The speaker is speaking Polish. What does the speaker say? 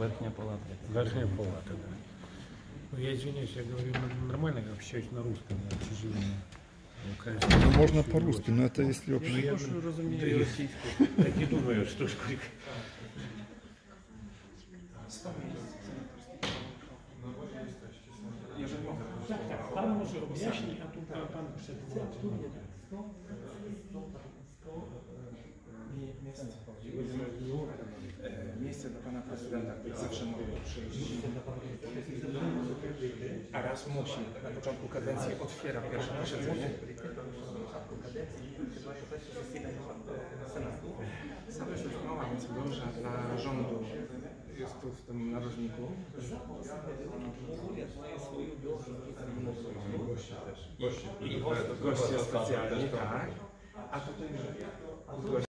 Верхняя палата. Верхняя палата, да. Ну, я извиняюсь, я говорю нормально, я общаюсь на русском, на чужим. Ну, ну, можно по-русски, но это если общем. Я, я, я разумею да, российскую. Я не думаю, что сколько. Там уже объяснили, а тут там все. Pana prezydenta zawsze może przyjść. A raz musi. Na początku kadencji otwiera pierwsze posiedzenie. Jest dość mała, więc duża dla rządu jest tu w tym narożniku. I goście specjalni, tak. A tutaj goście